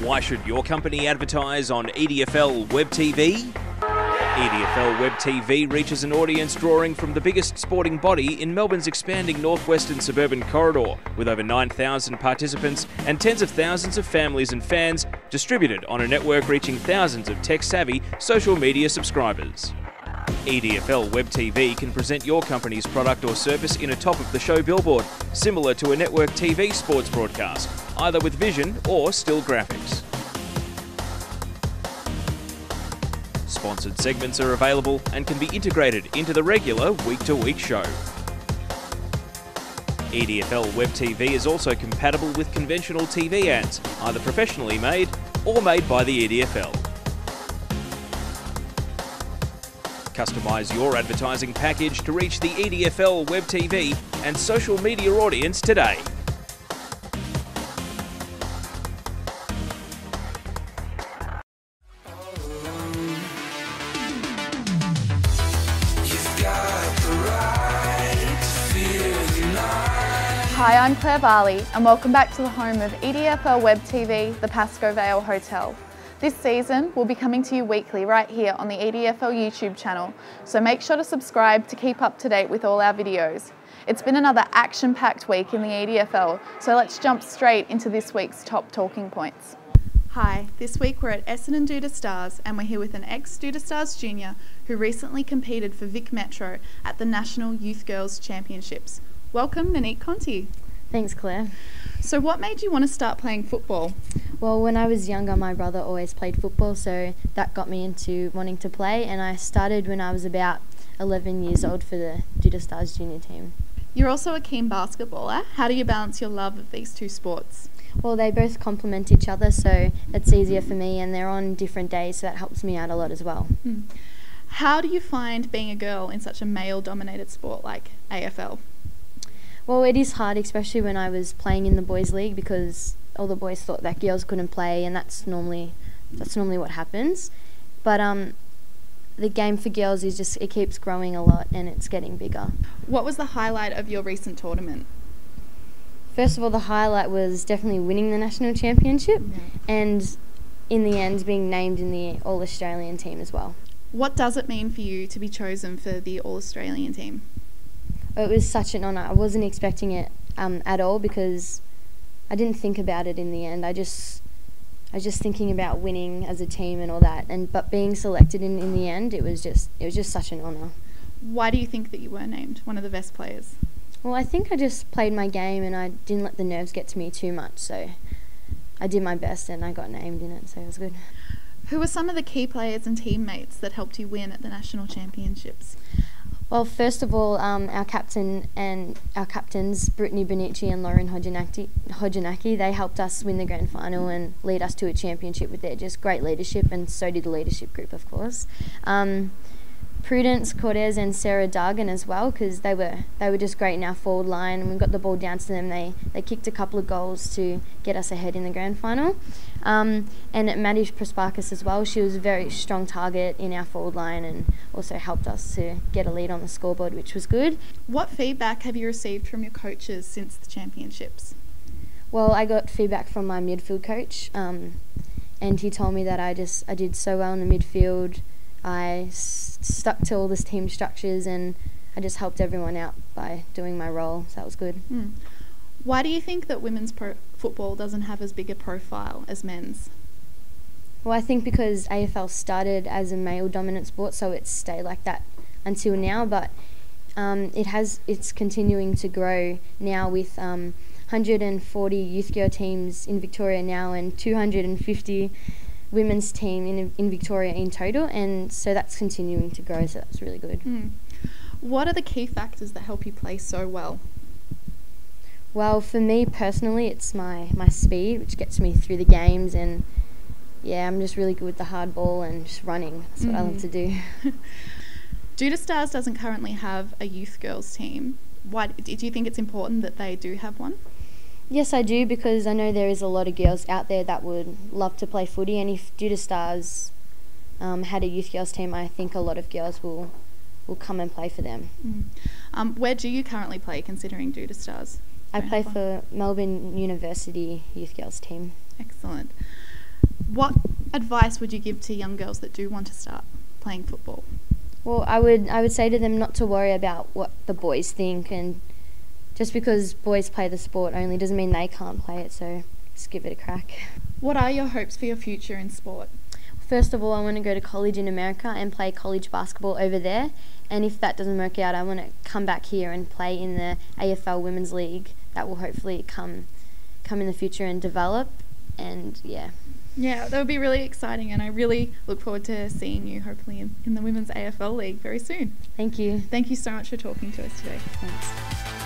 Why should your company advertise on EDFL Web TV? EDFL Web TV reaches an audience drawing from the biggest sporting body in Melbourne's expanding northwestern suburban corridor, with over 9,000 participants and tens of thousands of families and fans distributed on a network reaching thousands of tech savvy social media subscribers. EDFL Web TV can present your company's product or service in a top of the show billboard, similar to a network TV sports broadcast, either with vision or still graphics. Sponsored segments are available and can be integrated into the regular week to week show. EDFL Web TV is also compatible with conventional TV ads, either professionally made or made by the EDFL. Customize your advertising package to reach the EDFL Web TV and social media audience today. Hi, I'm Claire Varley, and welcome back to the home of EDFL Web TV, the Pascoe Vale Hotel. This season, we'll be coming to you weekly right here on the EDFL YouTube channel, so make sure to subscribe to keep up to date with all our videos. It's been another action packed week in the EDFL, so let's jump straight into this week's top talking points. Hi, this week we're at Essendon Doutta Stars and we're here with an ex Doutta Stars junior who recently competed for Vic Metro at the National Youth Girls Championships. Welcome, Monique Conti. Thanks, Claire. So, what made you want to start playing football? Well, when I was younger, my brother always played football, so that got me into wanting to play. And I started when I was about 11 years old for the Doutta Stars junior team. You're also a keen basketballer. How do you balance your love of these two sports? Well, they both complement each other, so it's easier for me, and they're on different days, so that helps me out a lot as well. Hmm. How do you find being a girl in such a male dominated sport like AFL? Well, it is hard, especially when I was playing in the boys' league, because all the boys thought that girls couldn't play, and that's normally that's normally what happens. But um, the game for girls is just it keeps growing a lot, and it's getting bigger. What was the highlight of your recent tournament? First of all, the highlight was definitely winning the national championship, and in the end, being named in the All Australian team as well. What does it mean for you to be chosen for the All Australian team? It was such an honour. I wasn't expecting it um, at all because I didn't think about it in the end. I just I was just thinking about winning as a team and all that. And but being selected in, in the end, it was just it was just such an honour. Why do you think that you were named one of the best players? Well, I think I just played my game and I didn't let the nerves get to me too much. So I did my best and I got named in it. So it was good. Who were some of the key players and teammates that helped you win at the national championships? Well, first of all, um, our captain and our captains, Brittany Bonnici and Lauren Hodjanaki, they helped us win the grand final and lead us to a championship with their just great leadership, and so did the leadership group, of course. Um, Prudence Cortez and Sarah Dargan as well, because they were they were just great in our forward line, and we got the ball down to them. They they kicked a couple of goals to get us ahead in the grand final. Um, and Maddie Prespakis as well. She was a very strong target in our forward line and also helped us to get a lead on the scoreboard, which was good. What feedback have you received from your coaches since the championships? Well, I got feedback from my midfield coach, um, and he told me that I just I did so well in the midfield. I s- stuck to all the team structures and I just helped everyone out by doing my role. So that was good. Hmm. Why do you think that women's pro- football doesn't have as big a profile as men's? Well, I think because AFL started as a male dominant sport, so it's stayed like that until now. But um, it has it's continuing to grow now with um, 140 youth girl teams in Victoria now and 250 women's team in in Victoria in total, and so that's continuing to grow. So that's really good. Hmm. What are the key factors that help you play so well? Well, for me personally, it's my my speed, which gets me through the games, and yeah, I'm just really good with the hard ball and just running. That's what I love Mm. to do. Doutta Stars doesn't currently have a youth girls team. Why do you think it's important that they do have one? Yes, I do because I know there is a lot of girls out there that would love to play footy, and if Doutta Stars um, had a youth girls team, I think a lot of girls will will come and play for them. Mm. Um, where do you currently play, considering Doutta Stars? I play for Melbourne University youth girls team. Excellent. What advice would you give to young girls that do want to start playing football? Well, I would I would say to them not to worry about what the boys think, and just because boys play the sport only doesn't mean they can't play it. So just give it a crack. What are your hopes for your future in sport? First of all, I want to go to college in America and play college basketball over there. And if that doesn't work out, I want to come back here and play in the AFL Women's League. That will hopefully come come in the future and develop. And yeah. Yeah, that would be really exciting, and I really look forward to seeing you hopefully in, in the Women's AFL League very soon. Thank you. Thank you so much for talking to us today. Thanks.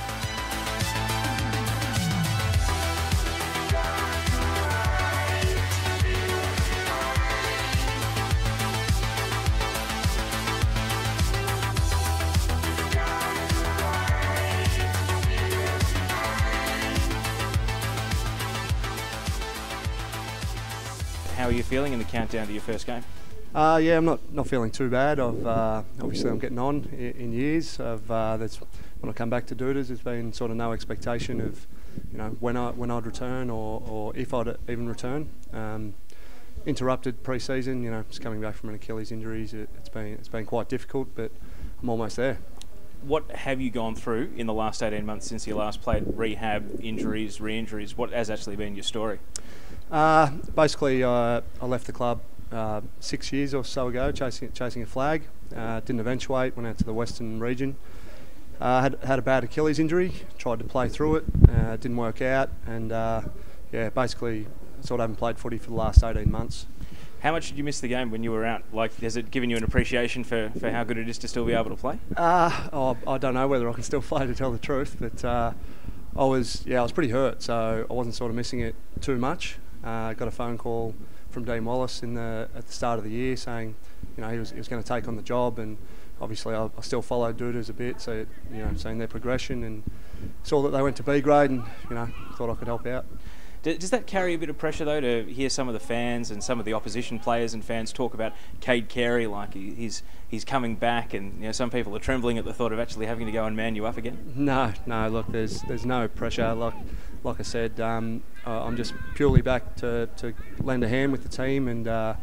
How are you feeling in the countdown to your first game? Uh, yeah, I'm not, not feeling too bad. I've uh, obviously I'm getting on in, in years. I've, uh, that's when I come back to Douttas, there's been sort of no expectation of you know when I when I'd return or, or if I'd even return. Um, interrupted pre-season, you know, just coming back from an Achilles injury. It, it's been it's been quite difficult, but I'm almost there. What have you gone through in the last 18 months since you last played? Rehab, injuries, re-injuries. What has actually been your story? Uh, basically, uh, I left the club uh, six years or so ago, chasing chasing a flag. Uh, didn't eventuate. Went out to the Western region. Uh, had had a bad Achilles injury. Tried to play through it. Uh, didn't work out, and uh, yeah, basically, sort of haven't played footy for the last 18 months. How much did you miss the game when you were out? Like, has it given you an appreciation for, for how good it is to still be able to play? Uh, oh, I don't know whether I can still play to tell the truth, but uh, I was yeah I was pretty hurt, so I wasn't sort of missing it too much. Uh, got a phone call from Dean Wallace in the at the start of the year saying, you know, he was, he was going to take on the job, and obviously I, I still followed Douttas a bit, so you know, seeing their progression and saw that they went to B grade, and you know, thought I could help out. Does that carry a bit of pressure though to hear some of the fans and some of the opposition players and fans talk about Kade Carey like he's he's coming back, and you know some people are trembling at the thought of actually having to go and man you up again? No, no. Look, there's there's no pressure. Like like I said, um, I'm just purely back to, to lend a hand with the team, and uh,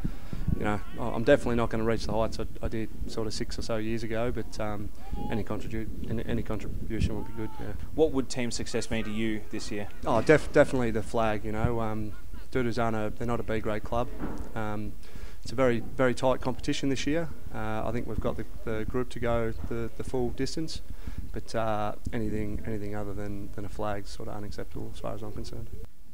you know I'm definitely not going to reach the heights I, I did sort of six or so years ago. But um, any contribute any, any contribution would be good. Yeah. What would team success mean to you this year? Oh, def- definitely the flag. You know, um, aren't a they're not a B grade club. Um, it's a very very tight competition this year. Uh, I think we've got the, the group to go the, the full distance, but uh, anything anything other than, than a flag is sort of unacceptable as far as I'm concerned.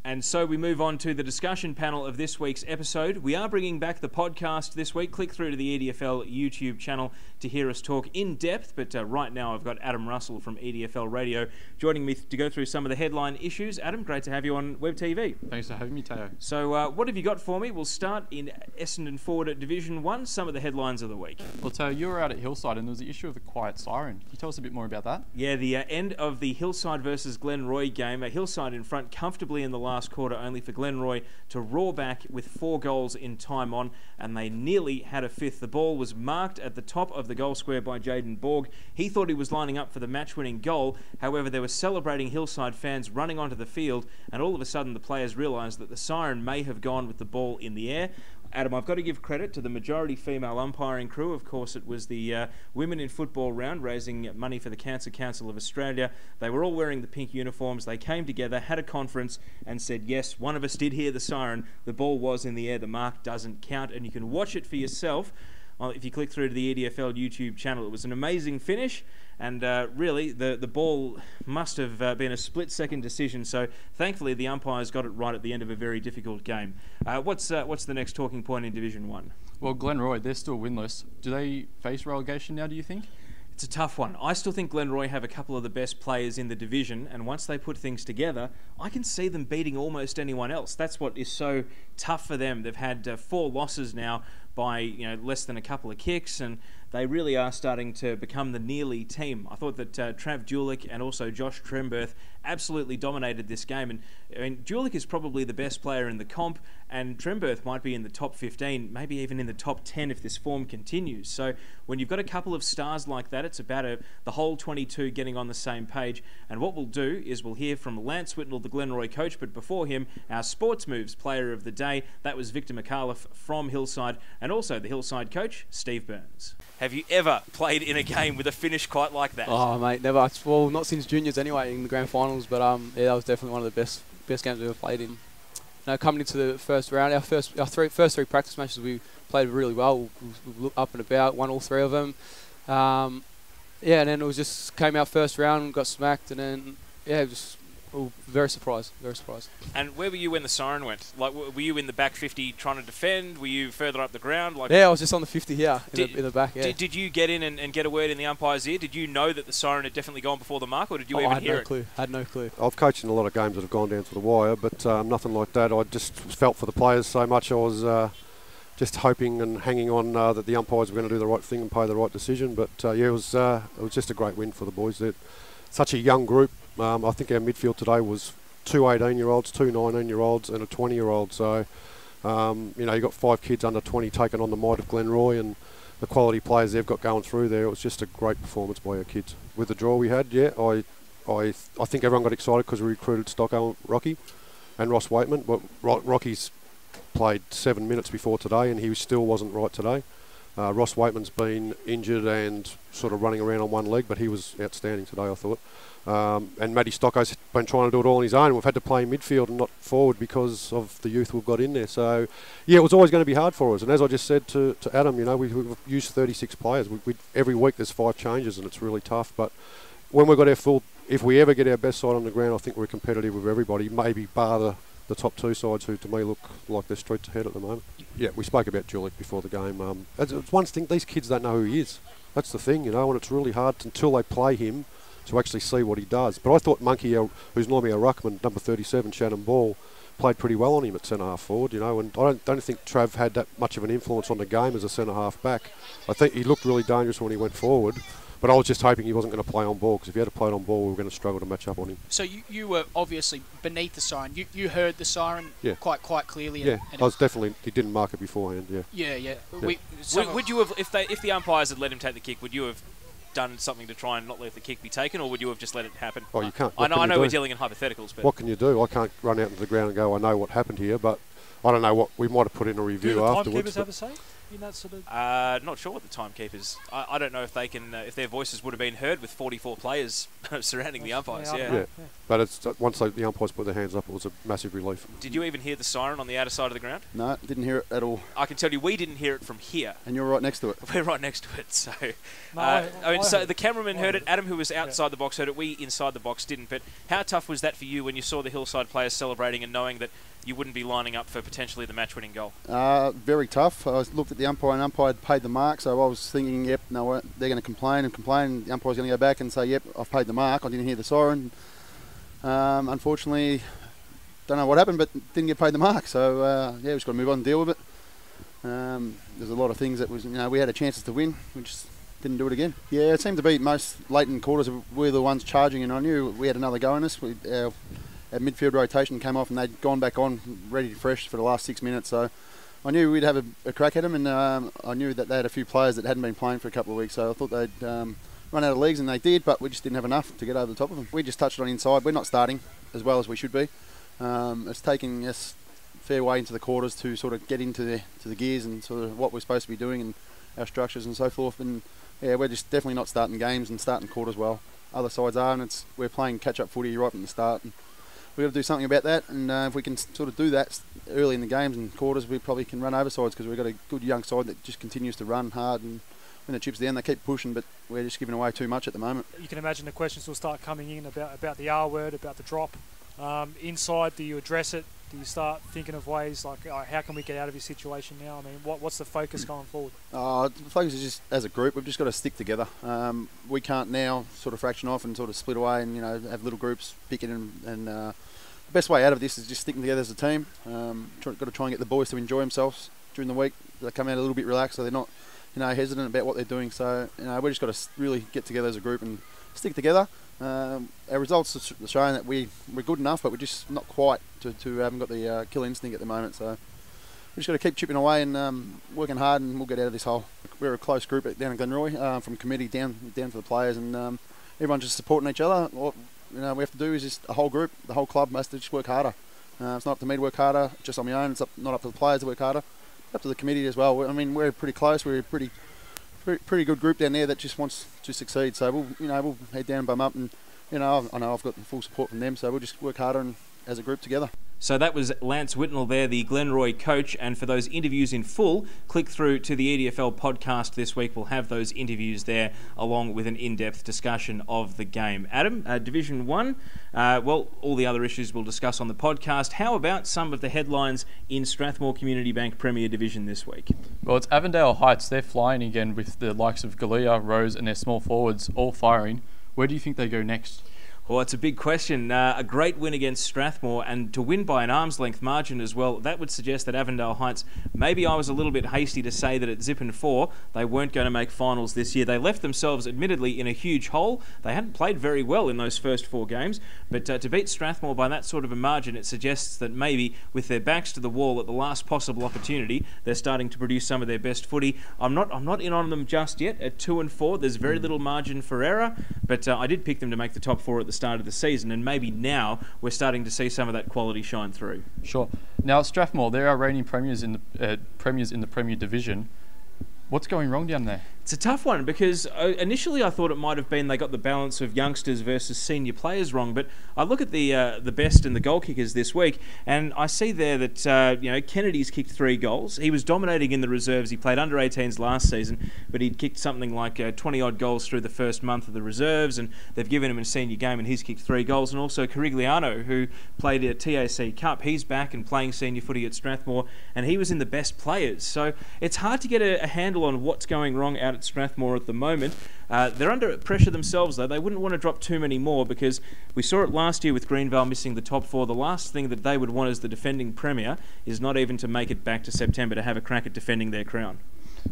And so we move on to the discussion panel of this week's episode. We are bringing back the podcast this week. Click through to the EDFL YouTube channel to hear us talk in depth. But uh, right now, I've got Adam Russell from EDFL Radio joining me to go through some of the headline issues. Adam, great to have you on Web TV. Thanks for having me, Teo. So, uh, what have you got for me? We'll start in Essendon Forward at Division One. Some of the headlines of the week. Well, Teo, you were out at Hillside and there was the issue of the quiet siren. Can you tell us a bit more about that? Yeah, the uh, end of the Hillside versus Glenroy game. A Hillside in front comfortably in the last quarter, only for Glenroy to roar back with four goals in time on, and they nearly had a fifth. The ball was marked at the top of the goal square by Jaden Borg. He thought he was lining up for the match winning goal. However, there were celebrating Hillside fans running onto the field, and all of a sudden the players realised that the siren may have gone with the ball in the air. Adam, I've got to give credit to the majority female umpiring crew. Of course, it was the uh, Women in Football round raising money for the Cancer Council of Australia. They were all wearing the pink uniforms. They came together, had a conference, and said, Yes, one of us did hear the siren. The ball was in the air. The mark doesn't count. And you can watch it for yourself. Uh, if you click through to the EDFL YouTube channel, it was an amazing finish, and uh, really the the ball must have uh, been a split second decision. So thankfully the umpires got it right at the end of a very difficult game. Uh, what's uh, what's the next talking point in Division One? Well, Glenroy, they're still winless. Do they face relegation now, do you think? It's a tough one. I still think Glenroy have a couple of the best players in the division, and once they put things together, I can see them beating almost anyone else. That's what is so tough for them. They've had uh, four losses now, by you know less than a couple of kicks, and they really are starting to become the nearly team. I thought that uh, Trav Julich and also Josh Tremberth absolutely dominated this game. And I mean, Julich is probably the best player in the comp, and Tremberth might be in the top 15, maybe even in the top 10 if this form continues. So when you've got a couple of stars like that, it's about a, the whole 22 getting on the same page. And what we'll do is we'll hear from Lance Whitnall, the Glenroy coach, but before him, our Sportsmoves player of the day. That was Victor Micallef from Hillside, and also the Hillside coach, Steve Burns. Have you ever played in a game with a finish quite like that? Oh, mate, never. Well, not since juniors anyway in the grand finals, but um, yeah, that was definitely one of the best best games we ever played in. You know, coming into the first round, our first our three first three practice matches we played really well. We, we up and about, won all three of them. Um, yeah, and then it was just came out first round, got smacked, and then yeah, just Oh, very surprised. Very surprised. And where were you when the siren went? Like, were you in the back 50 trying to defend? Were you further up the ground? Like, yeah, I was just on the 50 here in, did, the, in the, back. Yeah. Did, did you get in and, and, get a word in the umpire's ear? Did you know that the siren had definitely gone before the mark, or did you oh, even I had hear no it? Clue. I had no clue. I've coached in a lot of games that have gone down to the wire, but um, nothing like that. I just felt for the players so much. I was. Uh, just hoping and hanging on uh, that the umpires were going to do the right thing and pay the right decision. But uh, yeah, it was uh, it was just a great win for the boys. They're such a young group. Um, I think our midfield today was two 18 year olds, two 19 year olds, and a 20 year old. So, um, you know, you've got five kids under 20 taking on the might of Glenroy and the quality players they've got going through there. It was just a great performance by our kids. With the draw we had, yeah, I, I, I think everyone got excited because we recruited Stocko Rocky and Ross Waitman. But Rocky's played seven minutes before today, and he still wasn't right today. Uh, Ross Waitman's been injured and sort of running around on one leg, but he was outstanding today, I thought. Um, and Matty Stocko's been trying to do it all on his own. We've had to play midfield and not forward because of the youth we've got in there. So, yeah, it was always going to be hard for us. And as I just said to, to Adam, you know, we, have used 36 players. We, we, every week there's five changes and it's really tough. But when we've got our full, if we ever get our best side on the ground, I think we're competitive with everybody, maybe bar the, the top two sides who to me look like they're streets ahead at the moment. Yeah, we spoke about Julich before the game. Um, it's, it's one thing, these kids don't know who he is. That's the thing, you know, and it's really hard until they play him to actually see what he does. But I thought Monkey, who's normally a ruckman, number 37, Shannon Ball, played pretty well on him at centre half forward, you know, and I don't, don't think Trav had that much of an influence on the game as a centre half back. I think he looked really dangerous when he went forward, but I was just hoping he wasn't going to play on ball because if he had to play on ball, we were going to struggle to match up on him. So you, you were obviously beneath the siren. You, you heard the siren yeah. quite quite clearly. Yeah, and I was definitely. He didn't mark it beforehand. Yeah. Yeah, yeah. yeah. We, would, would you have if they if the umpires had let him take the kick? Would you have done something to try and not let the kick be taken, or would you have just let it happen? Oh, you can't. I know, I know we're dealing in hypotheticals, but what can you do? I can't run out into the ground and go, I know what happened here, but I don't know what we might have put in a review do the afterwards. Timekeepers have a say in that sort of? Uh, not sure what the timekeepers. I, I don't know if they can, uh, if their voices would have been heard with 44 players surrounding the umpires. Yeah, yeah. yeah. yeah. but it's uh, once they, the umpires put their hands up, it was a massive relief. Did you even hear the siren on the outer side of the ground? No, didn't hear it at all. I can tell you, we didn't hear it from here. And you're right next to it. We're right next to it, so. No, uh, I, I, mean, I so the cameraman I heard heard it. Adam, who was outside the box, heard it. We inside the box didn't. But how tough was that for you when you saw the Hillside players celebrating and knowing that you wouldn't be lining up for potentially the match-winning goal? Uh, very tough. I looked at the umpire, and umpire had paid the mark, so I was thinking, yep, no, they're going to complain and complain. The umpire's going to go back and say, yep, I've paid the mark. I didn't hear the siren. Um, unfortunately, don't know what happened, but didn't get paid the mark. So uh, yeah, we just got to move on and deal with it. Um, there's a lot of things that was, you know, we had a chances to win. We just didn't do it again. Yeah, it seemed to be most late in quarters we were the ones charging, and I knew we had another go in us. We, our, our midfield rotation came off, and they'd gone back on ready fresh for the last six minutes. So I knew we'd have a, a crack at them, and um, I knew that they had a few players that hadn't been playing for a couple of weeks. So I thought they'd um, run out of legs, and they did, but we just didn't have enough to get over the top of them. We just touched on inside. We're not starting as well as we should be. Um, it's taking us fair way into the quarters to sort of get into the to the gears and sort of what we're supposed to be doing and our structures and so forth. And yeah, we're just definitely not starting games and starting quarters well. Other sides are, and it's we're playing catch-up footy right from the start. And we've got to do something about that. And uh, if we can sort of do that early in the games and quarters, we probably can run over sides because we've got a good young side that just continues to run hard and when the chips down, they keep pushing, but we're just giving away too much at the moment. You can imagine the questions will start coming in about, about the R word, about the drop. Um, inside, do you address it? Do you start thinking of ways like uh, how can we get out of this situation now? I mean, what, what's the focus going forward? Uh, the focus is just as a group, we've just got to stick together. Um, we can't now sort of fraction off and sort of split away and you know have little groups picking and, and uh, the best way out of this is just sticking together as a team. Um, try, got to try and get the boys to enjoy themselves during the week, they come out a little bit relaxed, so they're not, you know, hesitant about what they're doing. So you know, we just got to really get together as a group and stick together. Um, our results are showing that we we're good enough, but we're just not quite to, to haven't got the uh, kill instinct at the moment. So we just got to keep chipping away and um, working hard, and we'll get out of this hole. We're a close group down in Glenroy, uh, from committee down down to the players, and um, everyone's just supporting each other. What you know we have to do is just a whole group, the whole club has to just work harder. Uh, it's not up to me to work harder, just on my own. It's up, not up to the players to work harder. Up to the committee as well. I mean, we're pretty close. We're pretty, pretty, good group down there that just wants to succeed. So we'll, you know, we'll head down, bum up, and you know, I know I've got full support from them. So we'll just work harder and as a group together. So that was Lance Whitnall there, the Glenroy coach. And for those interviews in full, click through to the EDFL podcast this week. We'll have those interviews there along with an in depth discussion of the game. Adam, uh, Division 1, uh, well, all the other issues we'll discuss on the podcast. How about some of the headlines in Strathmore Community Bank Premier Division this week? Well, it's Avondale Heights. They're flying again with the likes of Galea, Rose, and their small forwards all firing. Where do you think they go next? Well, it's a big question. Uh, a great win against Strathmore, and to win by an arm's length margin as well, that would suggest that Avondale Heights, maybe I was a little bit hasty to say that at Zip and 4, they weren't going to make finals this year. They left themselves, admittedly, in a huge hole. They hadn't played very well in those first four games, but uh, to beat Strathmore by that sort of a margin, it suggests that maybe with their backs to the wall at the last possible opportunity, they're starting to produce some of their best footy. I'm not, I'm not in on them just yet. At 2 and 4, there's very little margin for error, but uh, I did pick them to make the top four at the start of the season, and maybe now we're starting to see some of that quality shine through. Sure. Now Strathmore, there are reigning premiers in the uh, premiers in the Premier Division. What's going wrong down there? It's a tough one because uh, initially I thought it might have been they got the balance of youngsters versus senior players wrong, but I look at the uh, the best and the goal kickers this week, and I see there that uh, you know Kennedy's kicked three goals. He was dominating in the reserves. He played under 18s last season, but he'd kicked something like uh, 20 odd goals through the first month of the reserves, and they've given him a senior game, and he's kicked three goals. And also Carigliano, who played at TAC Cup, he's back and playing senior footy at Strathmore, and he was in the best players. So it's hard to get a, a handle on what's going wrong out at Strathmore at the moment. Uh, they're under pressure themselves, though. They wouldn't want to drop too many more because we saw it last year with Greenvale missing the top four. The last thing that they would want as the defending Premier is not even to make it back to September to have a crack at defending their crown.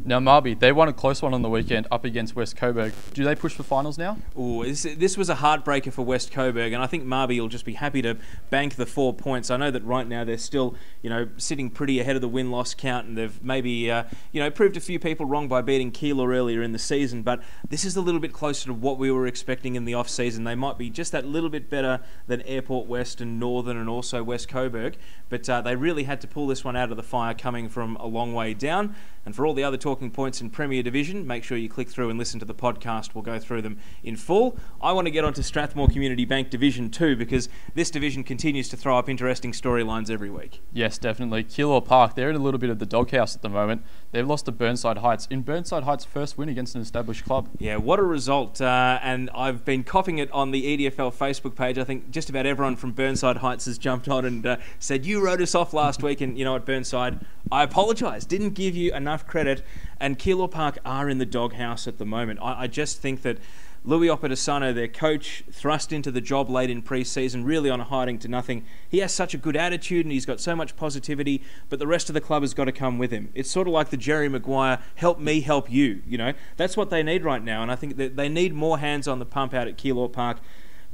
Now, Marby, they won a close one on the weekend up against West Coburg. Do they push for finals now? Oh, this, this was a heartbreaker for West Coburg, and I think Marby will just be happy to bank the four points. I know that right now they're still, you know, sitting pretty ahead of the win-loss count, and they've maybe, uh, you know, proved a few people wrong by beating Keilor earlier in the season. But this is a little bit closer to what we were expecting in the off-season. They might be just that little bit better than Airport West and Northern, and also West Coburg. But uh, they really had to pull this one out of the fire, coming from a long way down. And for all the other talking points in Premier Division, make sure you click through and listen to the podcast. We'll go through them in full. I want to get on to Strathmore Community Bank Division 2 because this division continues to throw up interesting storylines every week. Yes, definitely. Keilor Park, they're in a little bit of the doghouse at the moment. They've lost to Burnside Heights in Burnside Heights' first win against an established club. Yeah, what a result. Uh, and I've been coughing it on the EDFL Facebook page. I think just about everyone from Burnside Heights has jumped on and uh, said, You wrote us off last week. And you know what, Burnside, I apologise. Didn't give you enough credit. And Keilor Park are in the doghouse at the moment. I, I just think that Louis Opedasano, their coach, thrust into the job late in pre-season, really on a hiding to nothing. He has such a good attitude and he's got so much positivity, but the rest of the club has got to come with him. It's sort of like the Jerry Maguire, help me, help you. You know, that's what they need right now, and I think that they need more hands on the pump out at Keilor Park.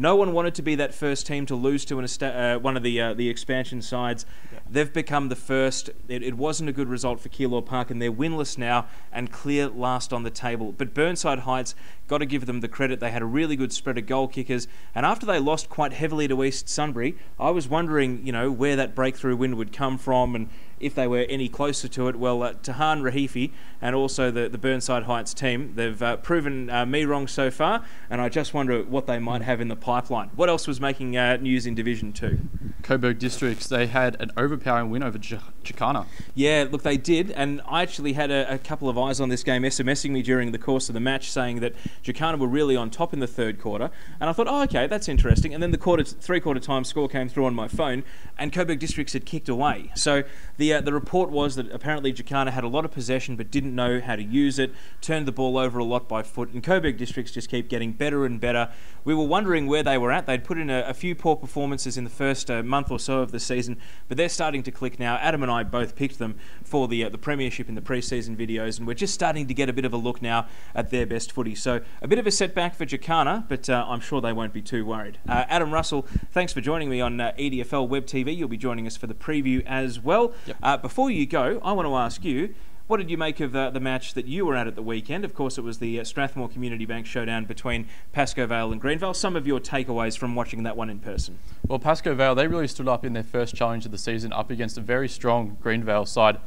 No one wanted to be that first team to lose to an, uh, one of the uh, the expansion sides. Yeah. They've become the first. It, it, wasn't a good result for Keilor Park, and they're winless now and clear last on the table. But Burnside Heights got to give them the credit. They had a really good spread of goal kickers, and after they lost quite heavily to East Sunbury, I was wondering, you know, where that breakthrough win would come from and if they were any closer to it. Well, uh, Tahan Rahifi and also the, the Burnside Heights team, they've uh, proven uh, me wrong so far, and I just wonder what they might have in the pipeline. What else was making uh, news in Division 2? Coburg Districts, they had an overpowering win over Jacana. Yeah, look, they did, and I actually had a, a, couple of eyes on this game SMSing me during the course of the match saying that Jacana were really on top in the third quarter, and I thought, oh, okay, that's interesting. And then the quarter, three quarter time score came through on my phone, and Coburg Districts had kicked away. So the the uh, the report was that apparently Jacana had a lot of possession but didn't know how to use it, turned the ball over a lot by foot, and Coburg districts just keep getting better and better. We were wondering where they were at. They'd put in a, a few poor performances in the first uh, month or so of the season, but they're starting to click now. Adam and I both picked them for the uh, the premiership in the preseason videos, and we're just starting to get a bit of a look now at their best footy. So a bit of a setback for Jacana, but uh, I'm sure they won't be too worried. Uh, Adam Russell, thanks for joining me on uh, EDFL Web TV. You'll be joining us for the preview as well. Yep. Uh, before you go, I want to ask you. What did you make of uh, the match that you were at at the weekend? Of course, it was the uh, Strathmore Community Bank showdown between Pascoe Vale and Greenvale. Some of your takeaways from watching that one in person. Well, Pascoe Vale, they really stood up in their first challenge of the season up against a very strong Greenvale side.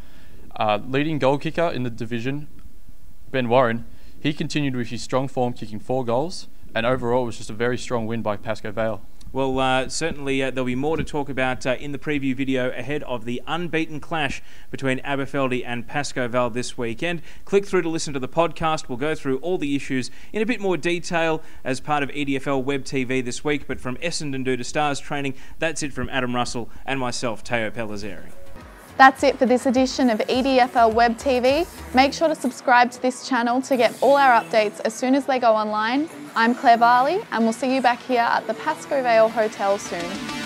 Uh, leading goal kicker in the division, Ben Warren, he continued with his strong form, kicking four goals, and overall it was just a very strong win by Pascoe Vale. Well, uh, certainly uh, there'll be more to talk about uh, in the preview video ahead of the unbeaten clash between Aberfeldy and Pascoe Vale this weekend. Click through to listen to the podcast. We'll go through all the issues in a bit more detail as part of EDFL Web TV this week. But from Essendon Doutta Stars training, that's it from Adam Russell and myself, Teo Pellizzeri. That's it for this edition of EDFL Web TV. Make sure to subscribe to this channel to get all our updates as soon as they go online. I'm Claire Varley, and we'll see you back here at the Pascoe Vale Hotel soon.